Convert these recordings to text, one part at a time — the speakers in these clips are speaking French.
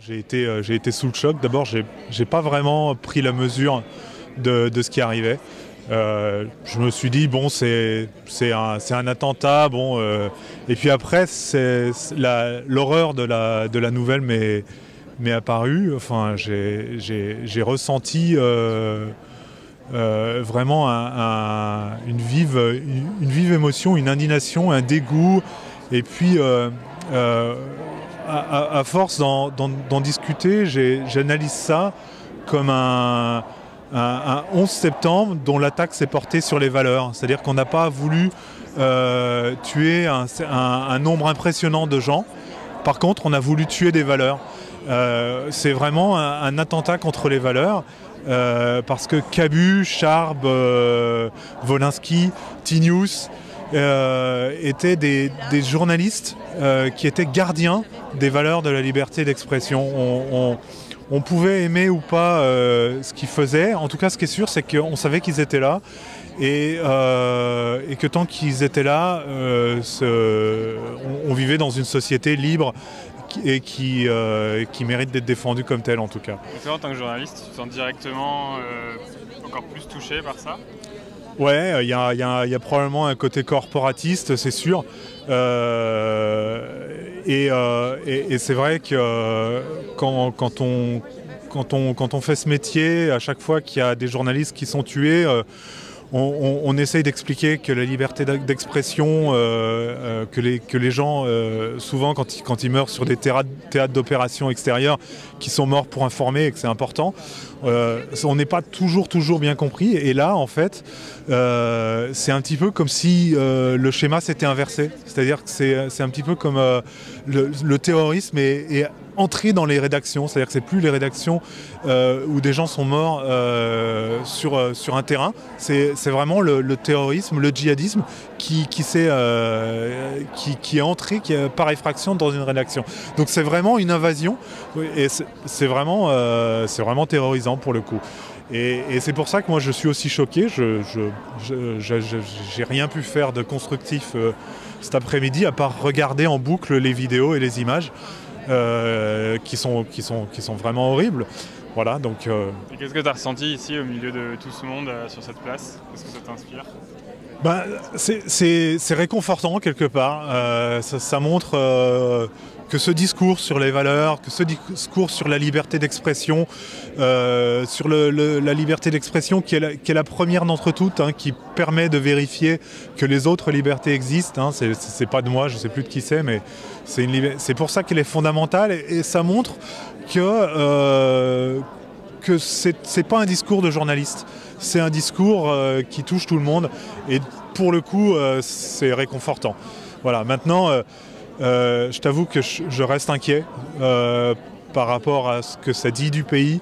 J'ai été, euh, été sous le choc. D'abord, j'ai, j'ai pas vraiment pris la mesure de, de ce qui arrivait. Euh, je me suis dit bon c'est un, un attentat bon euh, et puis après l'horreur de la de la nouvelle m'est apparue enfin j'ai ressenti vraiment un- un- une vive une, vive émotion une indignation un dégoût et puis à, force d'en, discuter j'analyse ça comme un un, un 11 septembre dont l'attaque s'est portée sur les valeurs. C'est-à-dire qu'on n'a pas voulu euh, tuer un, nombre impressionnant de gens. Par contre, on a voulu tuer des valeurs. Euh, c'est vraiment un, attentat contre les valeurs. euh, parce que Cabu, Charb, Wolinski, Tinius euh, étaient des, journalistes euh, qui étaient gardiens des valeurs de la liberté d'expression. On- pouvait aimer ou pas euh, ce qu'ils faisaient. En tout cas, ce qui est sûr, c'est qu'on savait qu'ils étaient là. Et, que tant qu'ils étaient là, on, vivait dans une société libre et qui, mérite d'être défendue comme telle, en tout cas. Et toi, en tant que journaliste, tu te sens directement encore plus touché par ça? Ouais, il y a, il y a- probablement un côté corporatiste, c'est sûr. Euh, et euh, et- c'est vrai que euh, quand, on, fait ce métier, à chaque fois qu'il y a des journalistes qui sont tués, euh, on, essaye d'expliquer que la liberté d'expression, euh, euh, que, les, gens, euh, souvent quand ils, meurent sur des théâtres, d'opérations extérieures, qui sont morts pour informer et que c'est important, on n'est pas toujours, toujours bien compris. Et là, en fait, c'est un petit peu comme si le schéma s'était inversé. C'est-à-dire que c'est un petit peu comme le, terrorisme est, entré dans les rédactions. C'est-à-dire que c'est plus les rédactions où des gens sont morts sur, un terrain. C'est vraiment le, terrorisme, le djihadisme qui, s'est, euh, qui, qui est entré qui est par effraction dans une rédaction. Donc c'est vraiment une invasion et c'est euh, vraiment terrorisant pour le coup. Et, c'est pour ça que moi je suis aussi choqué. Je j'ai rien pu faire de constructif euh, cet après-midi à part regarder en boucle les vidéos et les images qui sont vraiment horribles. Voilà, donc euh, Et qu'est-ce que tu as ressenti ici au milieu de tout ce monde euh, sur cette place? Qu'est-ce que ça t'inspire? Ben, c'est- réconfortant quelque part. Euh, ça, montre euh, que ce discours sur les valeurs, que ce discours sur la liberté d'expression, euh, sur la liberté d'expression qui, est la- première d'entre toutes, hein, qui permet de vérifier que les autres libertés existent. Hein, c'est pas de moi, je sais plus de qui c'est, mais c'est pour ça qu'elle est fondamentale et, ça montre que que c'est c'est pas un discours de journaliste, c'est un discours euh, qui touche tout le monde et pour le coup euh, c'est réconfortant. Voilà, maintenant euh, je t'avoue que je, reste inquiet par rapport à ce que ça dit du pays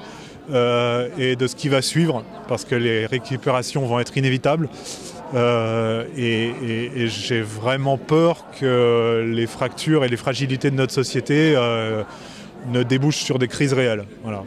et de ce qui va suivre parce que les récupérations vont être inévitables. Et j'ai vraiment peur que les fractures et les fragilités de notre société ne débouchent sur des crises réelles. Voilà.